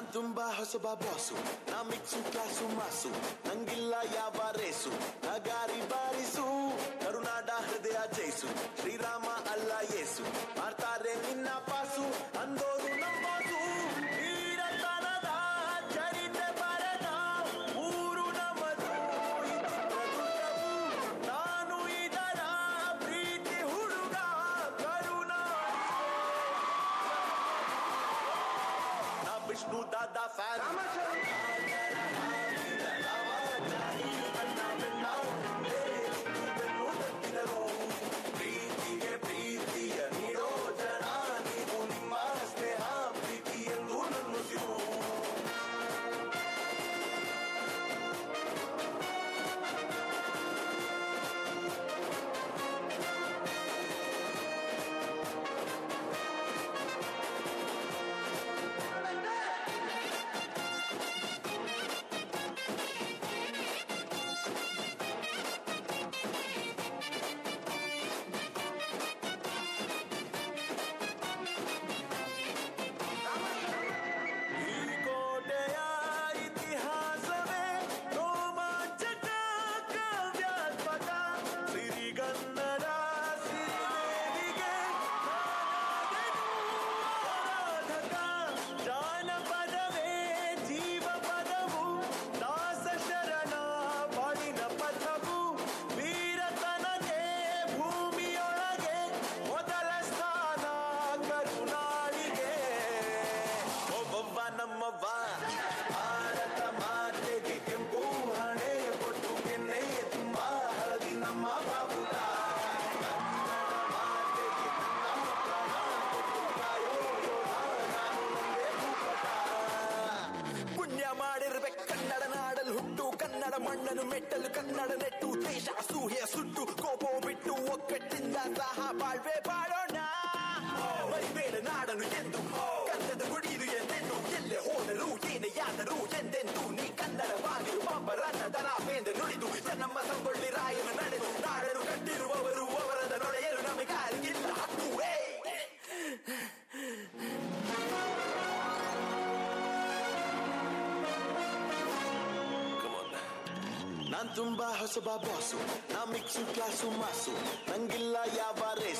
ನಾನ್ ತುಂಬಾ ಹೊಸಬ ಬಾಸು, ನಾ ಮಿಕ್ಸು ಕ್ಲಾಸು ಮಾಸು, ನಂಗಿಲ್ಲ ಯಾವ ರೇಸು ನಗಾರಿ ಬಾರಿಸು, ಕರುನಾಡ ಹೃದಯ ಜಯಿಸು, ಶ್ರೀರಾಮ ಅಲ್ಲ ಯೇಸು, ಮಾಡ್ತಾರೆ ನಿನ್ನ ಪಾಸು ಅಂದೋರು Duda da Fari. ಕನ್ನಡ ಮಣ್ಣನ್ನು ಮೆಟ್ಟಲು ಕನ್ನಡ ನೆಟ್ಟು ದೇಶ ಅಸೂಹೆ ಸುಟ್ಟು ಕೋಪ ಬಿಟ್ಟು ಒಕ್ಕಟ್ಟಿಂದ ಸಹ ಬಾಳ್ವೆ ಬಾಳೋಣ ಮರಿಬೇಡ ನಾಡನು ಎಂದು ಕನ್ನಡ ಗುಡಿದು ಎಂದೆಂದು ಎಲ್ಲೆ ಹೋದರು ಏನೆಯಾದರು ಎಂದೆಂದು ನೀ ಕನ್ನಡವಾಗಿರು ಪಂಪರನ್ನದರ ಬೇಂದ ನುಡಿದು ನಮ್ಮ ಸಂಗೊಳ್ಳಿ ರಾಯನ ನಾನ್ ತುಂಬಾ ಹೊಸಬ ಬಾಸು ನಾ ಮಿಕ್ಸು ಕ್ಲಾಸು ಮಾಸು. ನಂಗಿಲ್ಲ ಯಾವ ರೇಸು